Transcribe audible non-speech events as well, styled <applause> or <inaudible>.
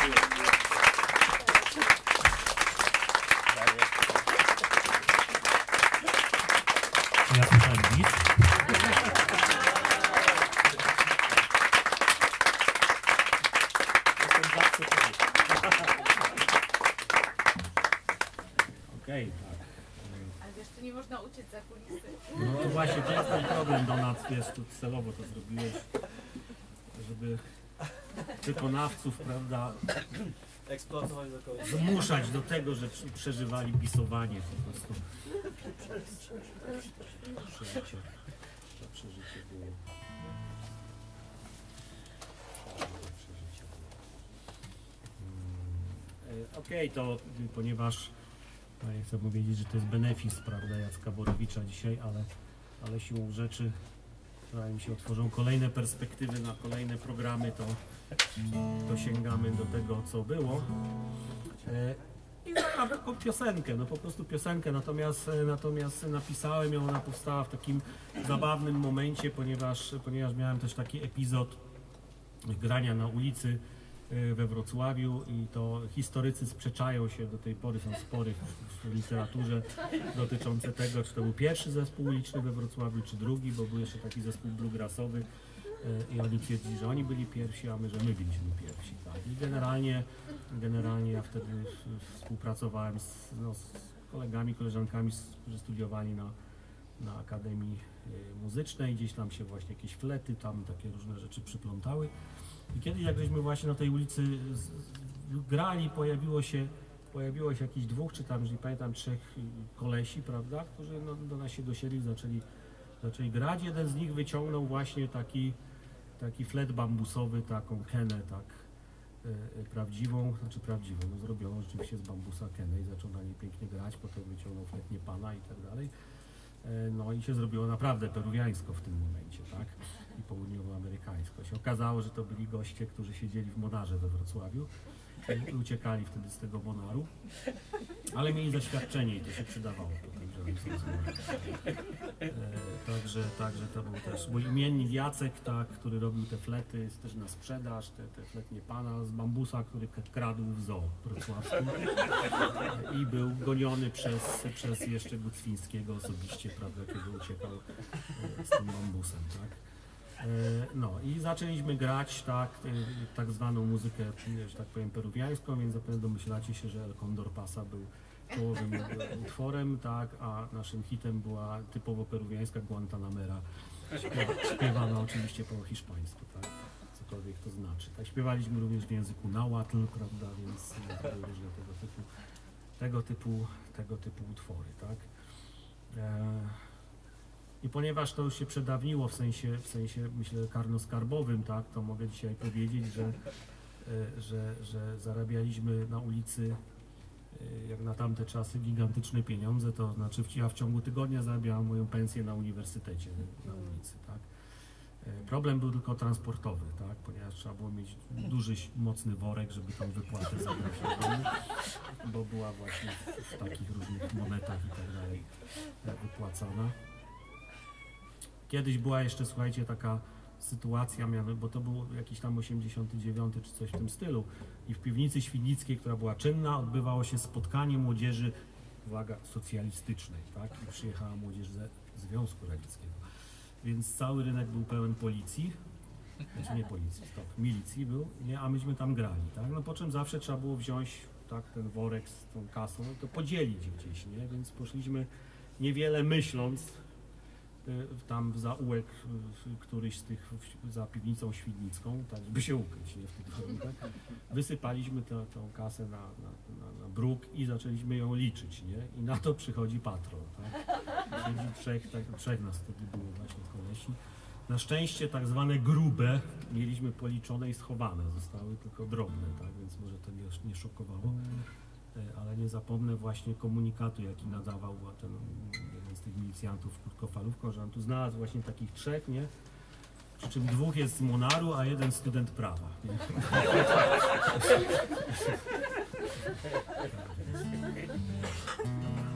Ja słyszałem nic. Okej, tak. Ale wiesz, tu nie można uciec za kulisy. No właśnie to ten problem do nas, wiesz, tu celowo to zrobiłeś, żeby wykonawców, prawda, Eksploatować do kogoś. zmuszać do tego, że przeżywali bisowanie po prostu. Przeżycie, to przeżycie było. E, Okej, to y, ponieważ no nie chcę powiedzieć, że to jest benefis, prawda, Jacka Borowicza dzisiaj, ale, ale siłą rzeczy, zanim się otworzą kolejne perspektywy na kolejne programy, to, to sięgamy do tego, co było. E, I taką piosenkę, no po prostu piosenkę, natomiast, e, natomiast napisałem ją, ona powstała w takim zabawnym momencie, ponieważ, ponieważ miałem też taki epizod grania na ulicy we Wrocławiu i to historycy sprzeczają się, do tej pory są spory w, literaturze dotyczące tego, czy to był pierwszy zespół uliczny we Wrocławiu, czy drugi, bo był jeszcze taki zespół bluegrassowy e, i oni twierdzili, że oni byli pierwsi, a my, że my byliśmy pierwsi. Tak? I generalnie, generalnie ja wtedy współpracowałem z, no, z kolegami, koleżankami, którzy studiowali na, na Akademii Muzycznej, gdzieś tam się właśnie jakieś flety, tam takie różne rzeczy przyplątały. I kiedyś jak żeśmy właśnie na tej ulicy grali, pojawiło się, pojawiło się jakichś dwóch, czy tam, jeżeli pamiętam, trzech y, kolesi, prawda, którzy no, do nas się dosiedli, zaczęli, zaczęli grać. Jeden z nich wyciągnął właśnie taki, taki flet bambusowy, taką kenę, tak, y, y, prawdziwą, znaczy prawdziwą, no zrobioną rzeczywiście z bambusa kenę i zaczął na niej pięknie grać, potem wyciągnął flet pana i tak dalej. E, No i się zrobiło naprawdę peruwiańsko w tym momencie, tak? I południowoamerykańsko. Się okazało, że to byli goście, którzy siedzieli w Monarze we Wrocławiu i uciekali wtedy z tego Monaru, ale mieli zaświadczenie i to się przydawało. E, Także, także to był też mój imiennik Jacek, tak, który robił te flety, jest też na sprzedaż, te, te fletnie pana z bambusa, który kradł w zoo wrocławskim i był goniony przez, przez jeszcze Gucwińskiego osobiście, prawda, kiedy uciekał e, z tym bambusem, tak. E, No i zaczęliśmy grać tak, e, tak zwaną muzykę, e, że tak powiem, peruwiańską, więc zapewne domyślacie się, że El Condor Pasa był czołowym utworem, tak, a naszym hitem była typowo peruwiańska Guantanamera, śpiewa, śpiewana oczywiście po hiszpańsku, tak, cokolwiek to znaczy. Tak, śpiewaliśmy również w języku nahuatl, prawda, więc były różne tego typu, tego typu, tego typu utwory, tak. E, i ponieważ to już się przedawniło w sensie, w sensie myślę karno-skarbowym, tak, to mogę dzisiaj powiedzieć, że, e, że, że zarabialiśmy na ulicy, e, jak na tamte czasy, gigantyczne pieniądze, to znaczy ja w ciągu tygodnia zarabiałam moją pensję na uniwersytecie, na ulicy, tak. E, Problem był tylko transportowy, tak, ponieważ trzeba było mieć duży, mocny worek, żeby tą wypłatę zabrać do domu, bo była właśnie w, takich różnych monetach i tak dalej wypłacana. Kiedyś była jeszcze, słuchajcie, taka sytuacja, bo to był jakiś tam 89 czy coś w tym stylu i w piwnicy Świdnickiej, która była czynna, odbywało się spotkanie młodzieży, uwaga, socjalistycznej, tak? I przyjechała młodzież ze Związku Radzieckiego. Więc cały rynek był pełen policji, znaczy nie policji, stop, milicji był, nie, a myśmy tam grali, tak? No po czym zawsze trzeba było wziąć tak, ten worek z tą kasą i to podzielić gdzieś, nie? Więc poszliśmy niewiele myśląc, tam w zaułek y, któryś z tych za piwnicą świdnicką, tak żeby się ukryć nie, w tych warunkach. Wysypaliśmy tę tą kasę na, na, na, na bruk i zaczęliśmy ją liczyć, nie? I na to przychodzi patrol, tak? Siedzi trzech, tak, trzech nas wtedy było właśnie kolesi. Na szczęście tak zwane grube mieliśmy policzone i schowane, zostały tylko drobne, tak? Więc może to nie, nie szokowało. E, ale nie zapomnę właśnie komunikatu, jaki nadawał ten tych milicjantów krótkofalówką, że on tu znalazł właśnie takich trzech, nie? Przy czym dwóch jest z Monaru, a jeden student prawa. Nie? <laughs>